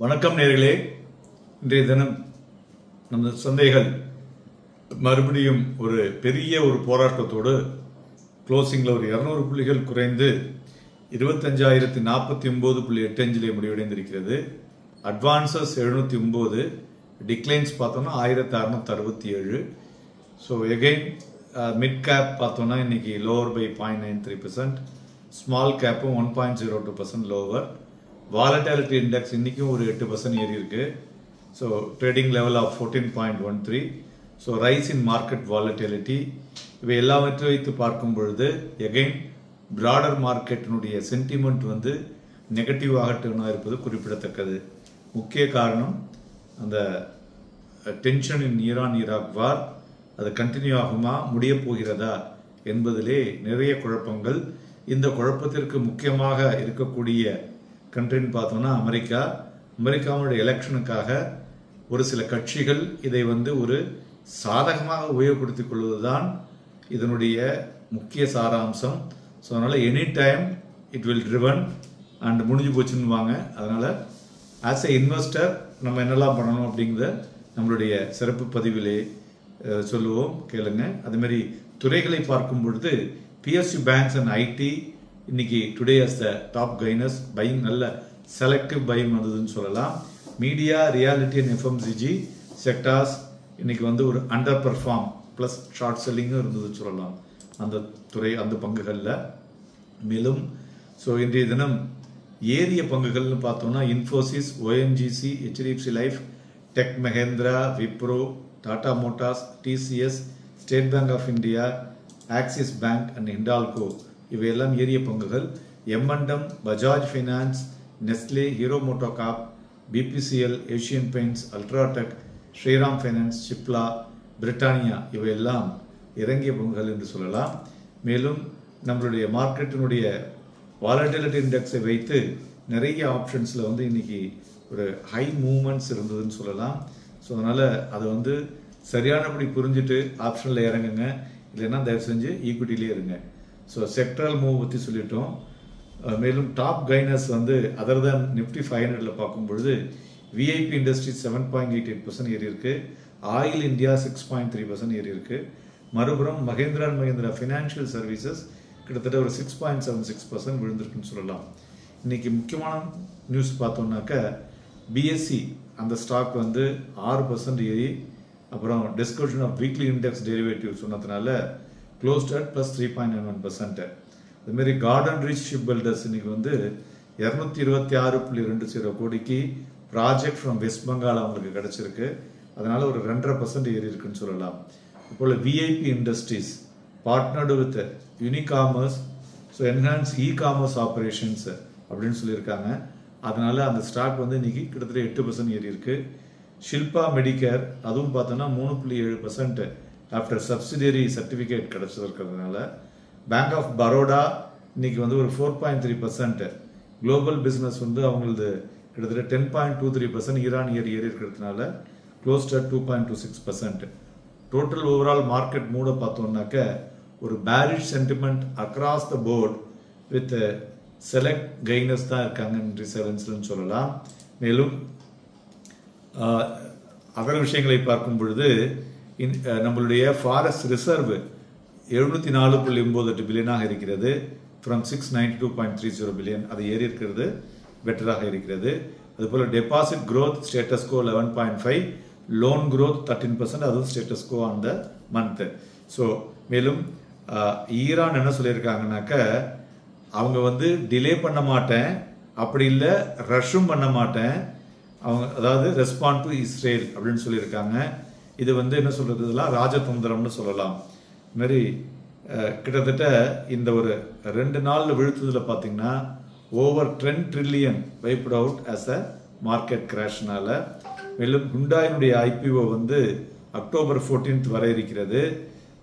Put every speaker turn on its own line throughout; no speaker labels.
வணக்கம் நேர்களே. இன்றைய தினம் நமது சந்தைகள் மறுபடியும் ஒரு பெரிய ஒரு போராட்டத்தோடு க்ளோசிங்கில் ஒரு இரநூறு புள்ளிகள் குறைந்து இருபத்தஞ்சாயிரத்தி நாற்பத்தி ஒம்பது புள்ளி எட்டு அஞ்சிலே முடிவடைந்திருக்கிறது. அட்வான்சஸ் எழுநூற்றி ஒம்பது டிக்ளைன்ஸ் பார்த்தோன்னா ஆயிரத்தி அறுநூத்தி அறுபத்தி ஏழு. So again mid uh, cap பார்த்தோன்னா இன்னைக்கு lower by point nine three percent small கேப்பும் one point zero two percent lower volatility index இன்றைக்கும் ஒரு எட்டு பர்சன்ட் ஏறி இருக்கு. So trading level of fourteen point one three so rise in market volatility இவை எல்லாவற்றை வைத்து பார்க்கும் பொழுது எகைன் பிராடர் மார்க்கெட்டினுடைய சென்டிமெண்ட் வந்து நெகட்டிவாக டேர்ன் இருப்பது குறிப்பிடத்தக்கது. முக்கிய காரணம் அந்த tension in Iran Iraq war அது கண்டினியூ ஆகுமா முடிய போகிறதா என்பதிலே நிறைய குழப்பங்கள். இந்த குழப்பத்திற்கு முக்கியமாக இருக்கக்கூடிய கண்ட்ரின்னு பார்த்தோம்னா அமெரிக்கா. அமெரிக்காவுடைய எலெக்ஷனுக்காக ஒரு சில கட்சிகள் இதை வந்து ஒரு சாதகமாக உபயோகப்படுத்திக் கொள்வதுதான் இதனுடைய முக்கிய சாராம்சம். ஸோ அதனால் any time it will driven and முடிஞ்சு போச்சுன்னுவாங்க அதனால் ஆஸ் எ இன்வெஸ்டர் நம்ம என்னெல்லாம் பண்ணணும் அப்படிங்கிறத நம்மளுடைய சிறப்பு பதிவிலே சொல்லுவோம் கேளுங்க. அதுமாரி துறைகளை பார்க்கும் பொழுது பிஎஸ்சி பேங்க்ஸ் அண்ட் ஐடி இன்னைக்கு today as the top gainers buying நல்ல செலக்டிவ் பையிங் வந்ததுன்னு சொல்லலாம். Media realty and FMCG sectors இன்னைக்கு வந்து ஒரு அண்டர் பெர்ஃபார்ம் ப்ளஸ் ஷார்ட் செல்லிங்கும் இருந்ததுன்னு சொல்லலாம். அந்த துறை அந்த பங்குகளில். மேலும் ஸோ இன்றைய தினம் ஏரிய பங்குகள்னு பார்த்தோம்னா Infosys ONGC HDFC Life Tech Mahindra Wipro Tata Motors TCS State Bank of India Axis Bank and Hindalco இவையெல்லாம் ஏறிய பங்குகள் momentum Bajaj Finance Nestle Hero MotoCorp BPCL Asian Paints UltraTech Shriram Finance Cipla Britannia இவையெல்லாம் இறங்கிய பங்குகள் என்று சொல்லலாம். மேலும் நம்மளுடைய மார்க்கெட்டினுடைய வாலட்டிலிட்டி இண்டெக்ஸை வைத்து நிறைய ஆப்ஷன்ஸில் வந்து இன்றைக்கி ஒரு ஹை மூமெண்ட்ஸ் இருந்ததுன்னு சொல்லலாம். ஸோ அதனால் அதை வந்து சரியானபடி புரிஞ்சுட்டு ஆப்ஷனில் இறங்குங்க. இல்லைன்னா தயவு செஞ்சு ஈக்குவிட்டிலே இருங்க. ஸோ செக்ட்ரல் மூவ் பற்றி சொல்லிட்டோம். மேலும் டாப் கைனர்ஸ் வந்து அதர் than நிஃப்டி ஃபைவ் ஹண்ட்ரடில் பார்க்கும் பொழுது VIP industry seven point eight eight percent ஏறி இருக்கு Oil India six point three percent ஏறி இருக்கு மறுபுறம் Mahindra and Mahindra financial services கிட்டத்தட்ட ஒரு six point seven six percent விழுந்திருக்குன்னு சொல்லலாம். இன்றைக்கி முக்கியமான நியூஸ் பார்த்தோம்னாக்க பிஎஸ்சி அந்த ஸ்டாக் வந்து ஆறு பர்சன்ட் ஏறி அப்புறம் discussion of weekly index derivative சொன்னதுனால closed at plus three point nine one percent அதுமாரி கார்டன் ரீச் ஷிப் பில்டர்ஸ் இன்னைக்கு வந்து இரநூத்தி இருபத்தி ஆறு புள்ளி ரெண்டு ஜீரோ கோடிக்கு ப்ராஜெக்ட் ஃப்ரம் வெஸ்ட் பெங்கால் அவங்களுக்கு கிடைச்சிருக்கு. அதனால் ஒரு ரெண்டரை பர்சன்ட் ஏறி இருக்குன்னு சொல்லலாம். இப்போ VIP Industries partnered with Unicommerce so enhance e commerce operations அப்படின்னு சொல்லியிருக்காங்க. அதனால அந்த ஸ்டாக் வந்து இன்னைக்கு கிட்டத்தட்ட எட்டு பர்சன்ட் ஏறி இருக்கு. ஷில்பா மெடிக்கேர் அதுவும் பார்த்தோன்னா மூணு புள்ளி ஏழு பர்சன்ட் ஆஃப்டர் சப்சிடியரி சர்டிஃபிகேட் கிடைச்சிருக்கிறதுனால பேங்க் ஆஃப் பரோடா இன்னைக்கு வந்து ஒரு four point three percent global business வந்து அவங்களது கிட்டத்தட்ட ten point two three percent Iran year ஏறி இருக்கிறதுனால closed two point two six percent total overall market mood பார்த்தோம்னாக்க ஒரு bearish sentiment across the board with select gainers தான் இருக்காங்க ரிசர்வன்ஸ்லன்னு சொல்லலாம். மேலும் அதர் விஷயங்களை பார்க்கும் பொழுது இன் நம்மளுடைய ஃபாரஸ்ட் ரிசர்வ் எழுநூத்தி நாலு புள்ளி ஒம்பது எட்டு பில்லியனாக இருக்கிறது. From six ninety two point three zero billion அது ஏறி இருக்கிறது. பெட்டராக இருக்கிறது. அதுபோல் deposit growth status quo eleven point five loan growth thirteen percent அதுவும் ஸ்டேட்டஸ்கோ அந்த ஆன் த ஸோ மேலும் ஈரான் என்ன சொல்லியிருக்காங்கனாக்க அவங்க வந்து டிலே பண்ண மாட்டேன். அப்படி இல்லை ரஷ்ஷும் பண்ண மாட்டேன். அவங்க அதாவது ரெஸ்பாண்ட் டு இஸ்ரேல் அப்படின்னு சொல்லியிருக்காங்க. இது வந்து என்ன சொல்கிறது இதெல்லாம் ராஜதந்திரம்னு சொல்லலாம். இதுமாரி கிட்டத்தட்ட இந்த ஒரு ரெண்டு நாளில் விழுத்ததில் பார்த்தீங்கன்னா over ten trillion wiped out as a market கிராஷ்னால மேலும் ஹுண்டாயினுடைய ஐபிஓ வந்து அக்டோபர் 14th வர இருக்கிறது.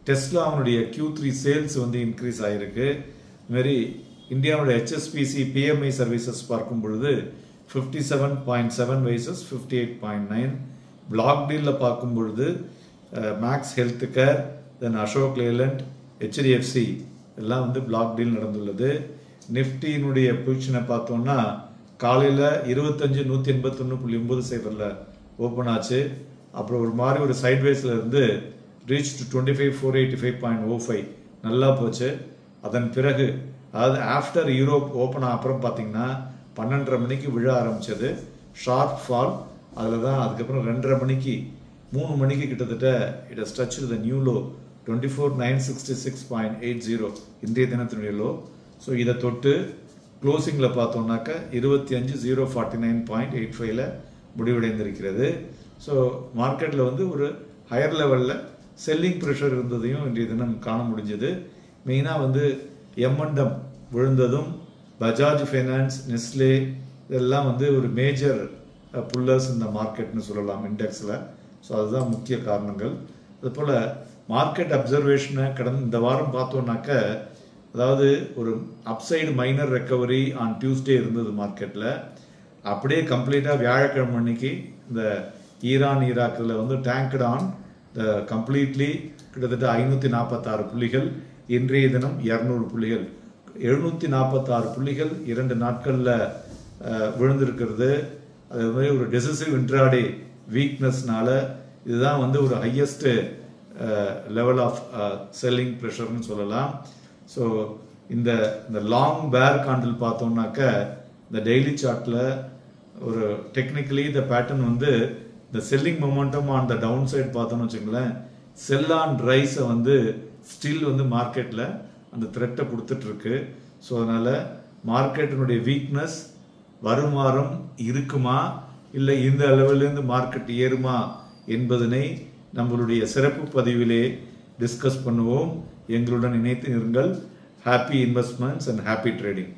டெஸ்லாவுடைய கியூ த்ரீ சேல்ஸ் வந்து இன்க்ரீஸ் ஆகிருக்கு இதுமாரி இந்தியாவுடைய ஹெச்எஸ்பிசி பிஎம்ஐ சர்வீசஸ் பார்க்கும் பொழுது fifty seven point seven versus fifty eight point nine block டீலில் பார்க்கும் பொழுது Max Healthcare then Ashok Leyland HDFC எல்லாம் வந்து பிளாக் டீல் நடந்துள்ளது. நிஃப்டியினுடைய பொசிஷனை பார்த்தோம்னா காலையில் இருபத்தஞ்சு நூற்றி எண்பத்தொன்று புள்ளி ஒம்பது சைபரில் ஓப்பன் ஆச்சு. அப்புறம் ஒரு மாதிரி ஒரு சைட்வேஸில் இருந்து reach to twenty five four eighty five point o five நல்லா போச்சு. அதன் பிறகு அதாவது ஆஃப்டர் யூரோப் ஓப்பன் அப்புறம் பார்த்தீங்கன்னா பன்னெண்டரை மணிக்கு விழ ஆரம்பித்தது ஷார்ப் ஃபால் அதில் தான் அதுக்கப்புறம் ரெண்டரை மணிக்கு மூணு மணிக்கு கிட்டத்தட்ட it struck the new low twenty four nine sixty six point eight zero இன்றைய தினத்தினுடைய லோ ஸோ இதை தொட்டு க்ளோசிங்கில் பார்த்தோம்னாக்க இருபத்தி அஞ்சு zero forty nine point eight ஃபைவ்ல முடிவடைந்திருக்கிறது. ஸோ மார்க்கெட்டில் வந்து ஒரு ஹையர் லெவலில் செல்லிங் ப்ரெஷர் இருந்ததையும் இன்றைய தினம் காண முடிஞ்சது. மெயினாக வந்து எம்என்டம் விழுந்ததும் பஜாஜ் ஃபைனான்ஸ் நெஸ்லே இதெல்லாம் வந்து ஒரு மேஜர் புல்லர்ஸ் இந்த மார்க்கெட்னு சொல்லலாம் இண்டெக்ஸில் ஸோ அதுதான் முக்கிய காரணங்கள். அதுபோல் மார்க்கெட் அப்சர்வேஷனை கடந்த இந்த வாரம் பார்த்தோம்னாக்க அதாவது ஒரு upside minor recovery on Tuesday இருந்தது மார்க்கெட்டில் அப்படியே கம்ப்ளீட்டாக வியாழக்கிழமை அன்னைக்கு இந்த ஈரான் ஈராக்கில் வந்து டேங்க்ட் ஆன் த கம்ப்ளீட்லி கிட்டத்தட்ட ஐநூற்றி நாற்பத்தாறு புள்ளிகள் இன்றைய தினம் இரநூறு புள்ளிகள். எழுநூற்றி நாற்பத்தாறு புள்ளிகள் இரண்டு நாட்களில் விழுந்திருக்கிறது. அது மாதிரி ஒரு டெசிசிவ் இன்ட்ராடே வீக்னஸ்னால இதுதான் வந்து ஒரு ஹையஸ்ட்டு லெவல் ஆஃப் செல்லிங் ப்ரெஷர்னு சொல்லலாம். ஸோ இந்த இந்த லாங் பேர் காண்டில் பார்த்தோம்னாக்க இந்த டெய்லி சார்ட்டில் ஒரு டெக்னிக்கலி இந்த பேட்டர்ன் வந்து இந்த selling momentum on the downside பார்த்தோம்னு வச்சுங்களேன் செல் ஆன் ரைஸை வந்து ஸ்டில் வந்து மார்க்கெட்டில் அந்த த்ரெட்டை கொடுத்துட்ருக்கு ஸோ அதனால் மார்க்கெட்டினுடைய வீக்னஸ் வரும் வாரம் இருக்குமா? இல்லை இந்த அளவிலிருந்து மார்க்கெட் ஏறுமா என்பதனை நம்மளுடைய சிறப்பு பதிவிலே டிஸ்கஸ் பண்ணுவோம். எங்களுடன் இணைத்து இருங்கள். Happy investments and happy trading